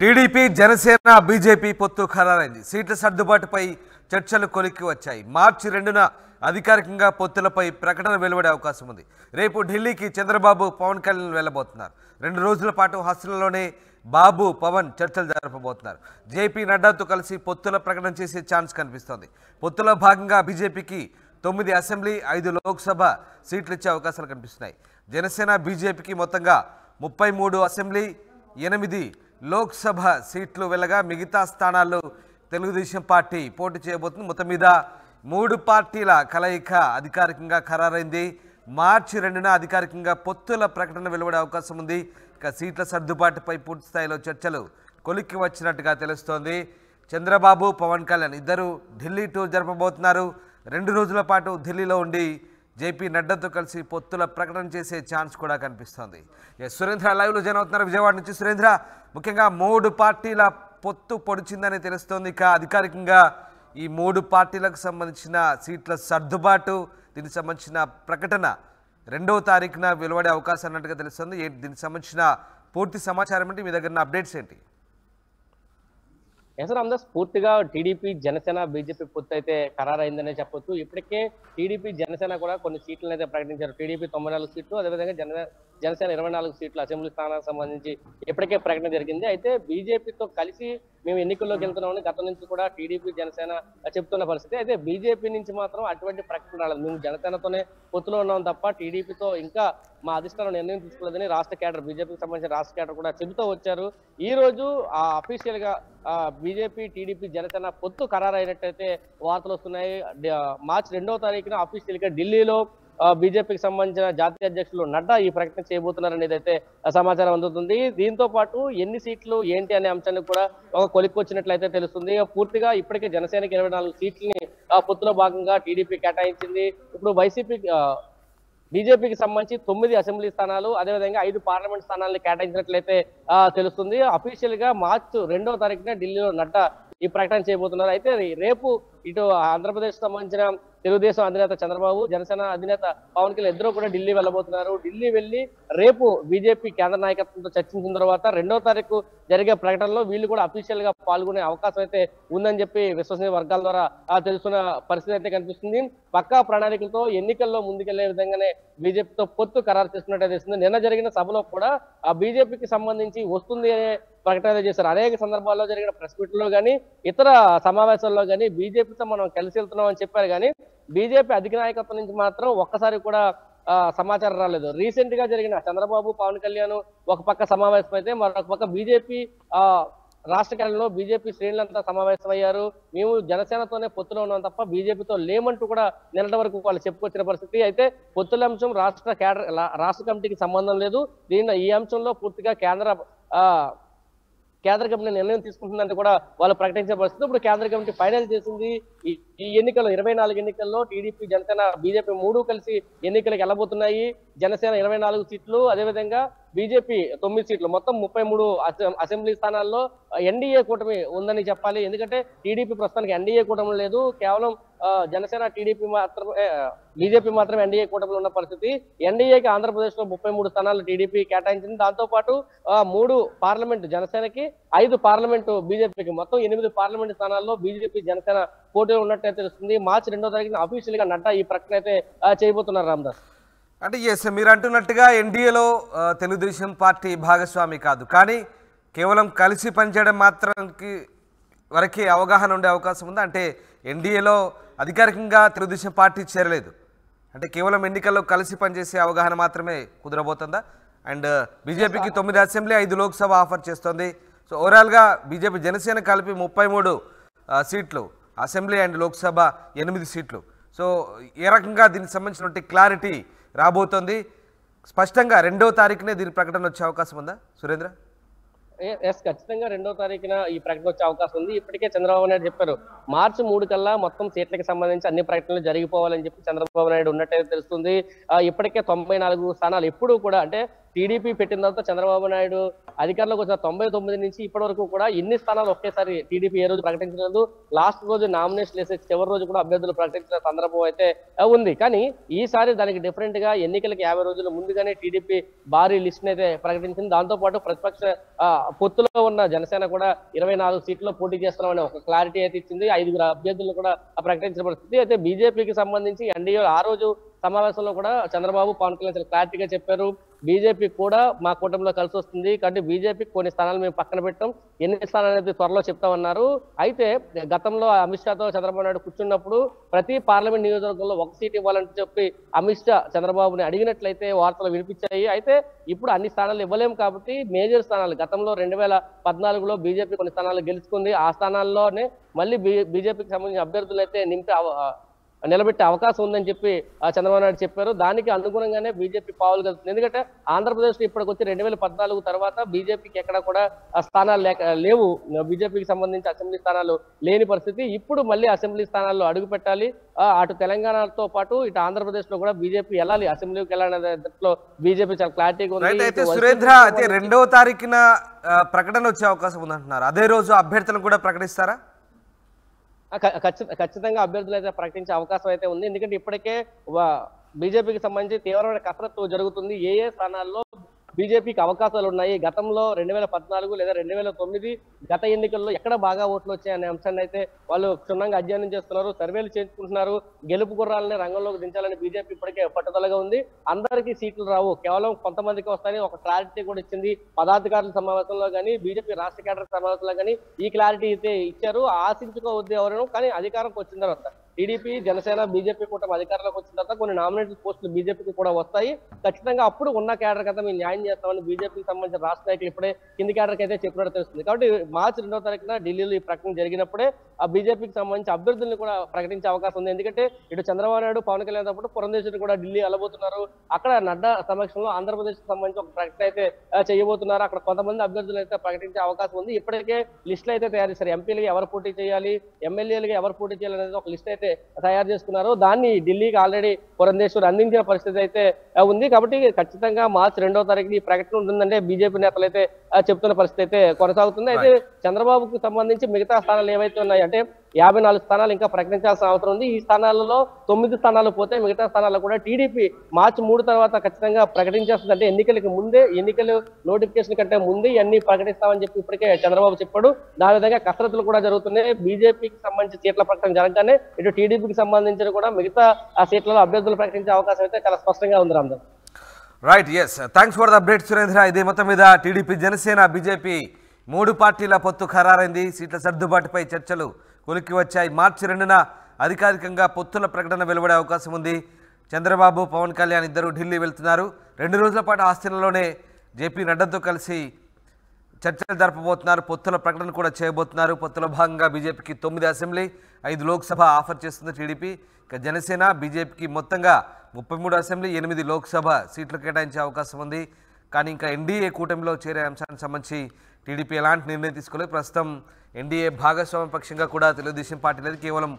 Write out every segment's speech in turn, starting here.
TDP Janasena BJP పొత్తు ఖరారైంది. సీట్ల సర్దుబాటుపై చర్చలు కొలిక్కి వచ్చాయి. మార్చి రెండున అధికారికంగా పొత్తులపై ప్రకటన వెలువడే అవకాశం ఉంది. రేపు ఢిల్లీకి చంద్రబాబు పవన్ కళ్యాణ్ వెళ్ళబోతున్నారు. రెండు రోజుల పాటు హాస్టల్లోనే బాబు పవన్ చర్చలు జరపబోతున్నారు. జేపీ నడ్డాతో కలిసి పొత్తుల ప్రకటన చేసే ఛాన్స్ కనిపిస్తోంది. పొత్తులో భాగంగా బీజేపీకి తొమ్మిది అసెంబ్లీ ఐదు లోక్సభ సీట్లు ఇచ్చే అవకాశాలు కనిపిస్తున్నాయి. జనసేన బీజేపీకి మొత్తంగా ముప్పై మూడు అసెంబ్లీ ఎనిమిది లోక్సభ సీట్లు వెళ్ళగా మిగతా స్థానాల్లో తెలుగుదేశం పార్టీ పోటీ చేయబోతుంది. మొత్తం మీద మూడు పార్టీల కలయిక అధికారికంగా ఖరారైంది. మార్చి రెండున అధికారికంగా పొత్తుల ప్రకటన వెలువడే అవకాశం ఉంది. ఇక సీట్ల సర్దుబాటుపై పూర్తి స్థాయిలో చర్చలు కొలిక్కి వచ్చినట్టుగా తెలుస్తోంది. చంద్రబాబు పవన్ కళ్యాణ్ ఇద్దరు ఢిల్లీ టూర్ జరపబోతున్నారు. రెండు రోజుల పాటు ఢిల్లీలో ఉండి జేపీ నడ్డాతో కలిసి పొత్తుల ప్రకటన చేసే ఛాన్స్ కూడా కనిపిస్తోంది. ఎస్ సురేంద్ర లైవ్లో జాయిన్ అవుతున్నారు విజయవాడ నుంచి. సురేంద్ర ముఖ్యంగా మూడు పార్టీల పొత్తు పొడిచిందని తెలుస్తోంది. ఇక అధికారికంగా ఈ మూడు పార్టీలకు సంబంధించిన సీట్ల సర్దుబాటు దీనికి సంబంధించిన ప్రకటన రెండవ తారీఖున వెలువడే అవకాశం అన్నట్టుగా తెలుస్తుంది. దీనికి సంబంధించిన పూర్తి సమాచారం ఏంటి? మీ దగ్గర ఉన్న అప్డేట్స్ ఏంటి? ఎస్ రామదాస్ పూర్తిగా టీడీపీ జనసేన బీజేపీ పూర్తయితే అయితే ఖరారైందనే చెప్పొచ్చు. ఇప్పటికే టీడీపీ జనసేన కూడా కొన్ని సీట్లను అయితే ప్రకటించారు. టీడీపీ తొంభై నాలుగు సీట్లు అదేవిధంగా జన జనసేన ఇరవై నాలుగు సీట్లు అసెంబ్లీ స్థానాలకు సంబంధించి ఇప్పటికే ప్రకటన జరిగింది. అయితే బీజేపీతో కలిసి మేము ఎన్నికల్లోకి వెళ్తున్నామని గతం నుంచి కూడా టీడీపీ జనసేన చెప్తున్న పరిస్థితి. అయితే బీజేపీ నుంచి మాత్రం అటువంటి ప్రకటన రాలేదు. మేము జనసేనతోనే పొత్తులో ఉన్నాం తప్ప టీడీపీతో ఇంకా మా అధిష్టానం నిర్ణయం తీసుకోలేదని రాష్ట్ర కేడర్ బీజేపీకి సంబంధించిన రాష్ట్ర కేడర్ కూడా చెబుతూ వచ్చారు. ఈ రోజు ఆ అఫీషియల్గా బీజేపీ టీడీపీ జనసేన పొత్తు ఖరారైనట్టయితే వార్తలు వస్తున్నాయి. మార్చి రెండవ తారీఖున అఫీషియల్గా ఢిల్లీలో బీజేపీకి సంబంధించిన జాతీయ అధ్యక్షులు నడ్డా ఈ ప్రకటన చేయబోతున్నారు అనేది అయితే సమాచారం అందుతుంది. దీంతో పాటు ఎన్ని సీట్లు ఏంటి అనే అంశానికి కూడా ఒక కొలిక్కి వచ్చినట్లయితే తెలుస్తుంది. పూర్తిగా ఇప్పటికే జనసేనకి ఇరవై నాలుగు సీట్లని పొత్తులో భాగంగా టీడీపీ కేటాయించింది. ఇప్పుడు వైసీపీ బీజేపీకి సంబంధించి తొమ్మిది అసెంబ్లీ స్థానాలు అదేవిధంగా ఐదు పార్లమెంట్ స్థానాలను కేటాయించినట్లయితే తెలుస్తుంది. అఫీషియల్గా మార్చి రెండవ తారీఖున ఢిల్లీలో నడ్డా ఈ ప్రకటన చేయబోతున్నారు. అయితే రేపు ఇటు ఆంధ్రప్రదేశ్ సంబంధించిన తెలుగుదేశం అధినేత చంద్రబాబు జనసేన అధినేత పవన్ కళ్యాణ్ ఇద్దరు కూడా ఢిల్లీ వెళ్ళబోతున్నారు. ఢిల్లీ వెళ్ళి రేపు బీజేపీ కేంద్ర నాయకత్వంతో చర్చించిన తర్వాత రెండో తారీఖు జరిగే ప్రకటనలో వీళ్ళు కూడా అఫీషియల్గా పాల్గొనే అవకాశం అయితే ఉందని చెప్పి విశ్వసనీయ వర్గాల ద్వారా తెలుసుకున్న పరిస్థితి అయితే కనిపిస్తుంది. పక్కా ప్రణాళికలతో ఎన్నికల్లో ముందుకెళ్ళే విధంగానే బీజేపీతో పొత్తు ఖరారు చేస్తున్నట్టు తెలుస్తుంది. నిన్న జరిగిన సభలో కూడా ఆ బీజేపీకి సంబంధించి వస్తుంది అనే ప్రకటన చేశారు. అనేక సందర్భాల్లో జరిగిన ప్రెస్ మీట్లో కానీ ఇతర సమావేశాల్లో కానీ బీజేపీతో మనం కలిసి వెళ్తున్నాం అని చెప్పారు కానీ బీజేపీ అధిక నాయకత్వం నుంచి మాత్రం ఒక్కసారి కూడా సమాచారం రాలేదు. రీసెంట్గా జరిగిన చంద్రబాబు పవన్ కళ్యాణ్ ఒక పక్క సమావేశం అయితే మరొక పక్క బీజేపీ ఆ రాష్ట్ర కేంద్రంలో బీజేపీ శ్రేణులంతా సమావేశమయ్యారు. మేము జనసేనతోనే పొత్తులో ఉన్నాం తప్ప బీజేపీతో లేమంటూ కూడా నిన్నటి వరకు వాళ్ళు చెప్పుకొచ్చిన పరిస్థితి. అయితే పొత్తుల అంశం రాష్ట్ర కేడర్ రాష్ట్ర కమిటీకి సంబంధం లేదు. దీని ఈ అంశంలో పూర్తిగా కేంద్ర ఆ కేంద్ర కమిటీ నిర్ణయం తీసుకుంటుందంటే కూడా వాళ్ళు ప్రకటించే పరిస్థితి. ఇప్పుడు కేంద్ర కమిటీ ఫైనల్ చేసింది. ఈ- ఎన్నికల్లో ఇరవై నాలుగు ఎన్నికల్లో టీడీపీ జనసేన బీజేపీ మూడు కలిసి ఎన్నికలకు వెళ్ళబోతున్నాయి. జనసేన ఇరవై నాలుగు సీట్లు. అదేవిధంగా బీజేపీ తొమ్మిది సీట్లు. మొత్తం ముప్పై మూడు అసెంబ్లీ స్థానాల్లో ఎన్డీఏ కూటమి ఉందని చెప్పాలి. ఎందుకంటే టీడీపీ ప్రస్తుతానికి ఎన్డీఏ కూటమి లేదు. కేవలం జనసేన టీడీపీ మాత్రమే బీజేపీ మాత్రమే ఎన్డీఏ కూటమిలో ఉన్న పరిస్థితి. ఎన్డీఏకి ఆంధ్రప్రదేశ్లో ముప్పై మూడు స్థానాలు టీడీపీ కేటాయించింది. దాంతో పాటు మూడు పార్లమెంట్ జనసేనకి ఐదు పార్లమెంటు బీజేపీకి. మొత్తం ఎనిమిది పార్లమెంట్ స్థానాల్లో బీజేపీ జనసేన పోటీలో ఉన్నట్టు తెలుస్తుంది. మార్చి రెండో తారీఖున అఫీషియల్గా నడ్డా ఈ ప్రకటన అయితే చేయబోతున్నారు రామదాస్. అంటే ఎస్ మీరు అంటున్నట్టుగా ఎన్డీఏలో తెలుగుదేశం పార్టీ భాగస్వామి కాదు. కానీ కేవలం కలిసి పనిచేయడం మాత్రానికి వరకే అవగాహన ఉండే అవకాశం ఉందా. అంటే ఎన్డీఏలో అధికారికంగా తెలుగుదేశం పార్టీ చేరలేదు. అంటే కేవలం ఎన్నికల్లో కలిసి పనిచేసే అవగాహన మాత్రమే కుదరబోతుందా? అండ్ బీజేపీకి తొమ్మిది అసెంబ్లీ ఐదు లోక్సభ ఆఫర్ చేస్తోంది. సో ఓవరాల్గా బీజేపీ జనసేన కలిపి ముప్పై మూడు సీట్లు అసెంబ్లీ అండ్ లోక్సభ ఎనిమిది సీట్లు. సో ఏ రకంగా దీనికి సంబంధించినటువంటి క్లారిటీ రాబోతోంది. స్పష్టంగా రెండవ తారీఖునే దీని ప్రకటన వచ్చే అవకాశం ఉందా? సురేంద్ర? ఏ- ఎస్ ఖచ్చితంగా రెండో తారీఖున ఈ ప్రకటన వచ్చే అవకాశం ఉంది. ఇప్పటికే చంద్రబాబు నాయుడు చెప్పారు మార్చి మూడు కల్లా మొత్తం సీట్లకు సంబంధించి అన్ని ప్రకటనలు జరిగిపోవాలని చెప్పి చంద్రబాబు నాయుడు ఉన్నట్టు తెలుస్తుంది. ఇప్పటికే తొంభై నాలుగు స్థానాలు ఎప్పుడు కూడా అంటే టీడీపీ పెట్టిన తర్వాత చంద్రబాబు నాయుడు అధికారంలోకి వచ్చిన తొంభై తొమ్మిది నుంచి ఇప్పటి వరకు కూడా ఎన్ని స్థానాలు ఒకేసారి టీడీపీ ఏ రోజు ప్రకటించలేదు. లాస్ట్ రోజు నామినేషన్ వేసే చివరి రోజు కూడా అభ్యర్థులు ప్రకటించిన సందర్భం అయితే ఉంది. కానీ ఈసారి దానికి డిఫరెంట్గా ఎన్నికలకి యాభై రోజుల ముందుగానే టీడీపీ భారీ లిస్ట్ అయితే ప్రకటించింది. దాంతో పాటు ప్రతిపక్ష పొత్తులో ఉన్న జనసేన కూడా ఇరవై నాలుగు సీట్లలో పోటీ చేస్తున్నామని ఒక క్లారిటీ అయితే ఇచ్చింది. ఐదుగురు అభ్యర్థులను కూడా ప్రకటించిన పరిస్థితి అయితే బీజేపీకి సంబంధించి ఎన్డీఏ ఆ రోజు సమావేశంలో కూడా చంద్రబాబు పవన్ కళ్యాణ్ క్లారిటీగా చెప్పారు. బీజేపీ కూడా మా కూటమిలో కలిసి వస్తుంది. కాబట్టి బీజేపీ కొన్ని స్థానాలు మేము పక్కన పెట్టాం. ఎన్ని స్థానాలు అనేది త్వరలో చెప్తామన్నారు అయితే గతంలో అమిత్ షాతో చంద్రబాబు నాయుడు కూర్చున్నప్పుడు ప్రతి పార్లమెంట్ నియోజకవర్గంలో ఒక సీట్ ఇవ్వాలని చెప్పి అమిత్ షా చంద్రబాబుని అడిగినట్లయితే వార్తలు వినిపించాయి. అయితే ఇప్పుడు అన్ని స్థానాలు ఇవ్వలేము కాబట్టి మేజర్ స్థానాలు గతంలో రెండు వేల పద్నాలుగులో బీజేపీ కొన్ని స్థానాలు గెలుచుకుంది. ఆ స్థానాల్లోనే మళ్ళీ బీజేపీకి సంబంధించిన అభ్యర్థులు అయితే నింపే నిలబెట్టే అవకాశం ఉందని చెప్పి ఆ, చంద్రబాబు నాయుడు చెప్పారు. దానికి అనుగుణంగానే బీజేపీ పావులు కలుగుతుంది ఎందుకంటే ఆంధ్రప్రదేశ్ ఇప్పటికి వచ్చి రెండు వేల పద్నాలుగు తర్వాత బీజేపీకి ఎక్కడ కూడా స్థానాలు లేక లేవు. బీజేపీకి సంబంధించి అసెంబ్లీ స్థానాలు లేని పరిస్థితి. ఇప్పుడు మళ్ళీ అసెంబ్లీ స్థానాల్లో అడుగు పెట్టాలి. అటు తెలంగాణతో పాటు ఇటు ఆంధ్రప్రదేశ్లో కూడా బీజేపీ వెళ్ళాలి. అసెంబ్లీకి వెళ్ళాలనే దాంట్లో బీజేపీ చాలా క్లారిటీగా రైట్ ఉంది సురేంద్ర అయితే రెండవ తారీఖున ప్రకటన వచ్చే అవకాశం ఉందంటున్నారు. అదే రోజు అభ్యర్థులను కూడా ప్రకటిస్తారా? ఖచ్చితంగా అభ్యర్థులు అయితే ప్రకటించే అవకాశం అయితే ఉంది. ఎందుకంటే ఇప్పటికే వా- బీజేపీకి సంబంధించి తీవ్రమైన కసరత్తు జరుగుతుంది. ఏ ఏ స్థానాల్లో బీజేపీకి అవకాశాలు ఉన్నాయి. గతంలో రెండు వేల పద్నాలుగు లేదా రెండు వేల తొమ్మిది గత ఎన్నికల్లో ఎక్కడ బాగా ఓట్లు వచ్చాయనే అంశాన్ని అయితే వాళ్ళు క్షుణ్ణంగా అధ్యయనం చేస్తున్నారు. సర్వేలు చేసుకుంటున్నారు గెలుపు గుర్రాలని రంగంలోకి దించాలని బీజేపీ ఇప్పటికే పట్టుదలగా ఉంది. అందరికీ సీట్లు రావు. కేవలం కొంతమందికి వస్తాయని ఒక క్లారిటీ కూడా ఇచ్చింది పదాధికారుల సమావేశంలో కానీ బీజేపీ రాష్ట్ర కేడర్ సమావేశంలో కానీ ఈ క్లారిటీ అయితే ఇచ్చారు. ఆశించుకోవద్దు ఎవరైనా కానీ అధికారంకి వచ్చిన తర్వాత టీడీపీ జనసేన బీజేపీ కూటమి అధికారంలోకి వచ్చిన తర్వాత కొన్ని నామినేటెడ్ పోస్టులు బీజేపీకి కూడా వస్తాయి. ఖచ్చితంగా అప్పుడు ఉన్న కేడర్ కదా మేము న్యాయం చేస్తామని బీజేపీకి సంబంధించిన రాష్ట్ర నాయకులు ఇప్పుడే కింది కేడర్కి అయితే చెప్పినట్టు తెలుస్తుంది. కాబట్టి మార్చి రెండో తారీఖున ఢిల్లీలో ఈ ప్రకటన జరిగినప్పుడే ఆ బీజేపీకి సంబంధించి అభ్యర్థులను కూడా ప్రకటించే అవకాశం ఉంది. ఎందుకంటే ఇటు చంద్రబాబు నాయుడు పవన్ కళ్యాణ్ తప్పుడు పురంధేశ్వరి కూడా ఢిల్లీ వెళ్ళబోతున్నారు. అక్కడ నడ్డా సమక్షంలో ఆంధ్రప్రదేశ్ సంబంధించి ఒక ప్రకటన అయితే చేయబోతున్నారు. అక్కడ కొంతమంది అభ్యర్థులు అయితే ప్రకటించే అవకాశం ఉంది. ఇప్పటికే లిస్టులు అయితే తయారు చేశారు. ఎంపీలుగా ఎవరు పోటీ చేయాలి ఎమ్మెల్యేలుగా ఎవరు పోటీ చేయాలి అనేది ఒక లిస్ట్ అయితే తయారు చేసుకున్నారు దాన్ని ఢిల్లీకి ఆల్రెడీ పురంధేశ్వరి అందించిన పరిస్థితి అయితే ఉంది. కాబట్టి ఖచ్చితంగా మార్చి రెండో తారీఖు ఈ ప్రకటన ఉంటుందంటే బీజేపీ నేతలు అయితే చెప్తున్న పరిస్థితి అయితే కొనసాగుతుంది. అయితే చంద్రబాబుకు సంబంధించి మిగతా స్థానాలు ఏవైతే ఉన్నాయి అంటే యాభై నాలుగు స్థానాలు ఇంకా ప్రకటించాల్సిన అవసరం ఉంది. ఈ స్థానాలలో తొమ్మిది స్థానాలు పోతే మిగతా స్థానాలు కూడా టీడీపీ మార్చి మూడు తర్వాత ఖచ్చితంగా ప్రకటించేస్తుంది అంటే ముందే ఎన్నికలు నోటిఫికేషన్ కంటే ముందే ఇవన్నీ ప్రకటిస్తామని చెప్పి ఇప్పటికే చంద్రబాబు చెప్పాడు. దాని విధంగా కసరత్తులు కూడా జరుగుతున్నాయి. బీజేపీకి సంబంధించి సీట్ల ప్రకటన జరగగానే ఇటు టీడీపీకి సంబంధించిన కూడా మిగతా ఆ సీట్లలో అభ్యర్థులు ప్రకటించే అవకాశం అయితే చాలా స్పష్టంగా ఉంది Ramdan right yes thanks for the update Surendra ఇదే మొత్తం మీద టీడీపీ జనసేన బీజేపీ మూడు పార్టీల పొత్తు ఖరారైంది. సీట్ల సర్దుబాటుపై చర్చలు కొలిక్కి వచ్చాయి. మార్చి రెండున అధికారికంగా పొత్తుల ప్రకటన వెలువడే అవకాశం ఉంది. చంద్రబాబు పవన్ కళ్యాణ్ ఇద్దరు ఢిల్లీ వెళ్తున్నారు. రెండు రోజుల పాటు ఆస్తినలోనే జేపీ నడ్డాతో కలిసి చర్చలు జరపబోతున్నారు. పొత్తుల ప్రకటన కూడా చేయబోతున్నారు. పొత్తుల భాగంగా బీజేపీకి తొమ్మిది అసెంబ్లీ ఐదు లోక్సభ ఆఫర్ చేస్తుంది టీడీపీ. ఇక జనసేన బీజేపీకి మొత్తంగా ముప్పై మూడు అసెంబ్లీ ఎనిమిది లోక్సభ సీట్లు కేటాయించే అవకాశం ఉంది. కానీ ఇంకా ఎన్డీఏ కూటమిలో చేరే అంశానికి సంబంధించి టీడీపీ ఎలాంటి నిర్ణయం తీసుకోలేదు. ప్రస్తుతం ఎన్డీఏ భాగస్వామ్య పక్షంగా కూడా తెలుగుదేశం పార్టీ లేదు కేవలం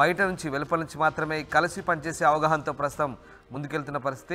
బయట నుంచి వెలుపల నుంచి మాత్రమే కలిసి పనిచేసే అవగాహనతో ప్రస్తుతం ముందుకెళ్తున్న పరిస్థితి.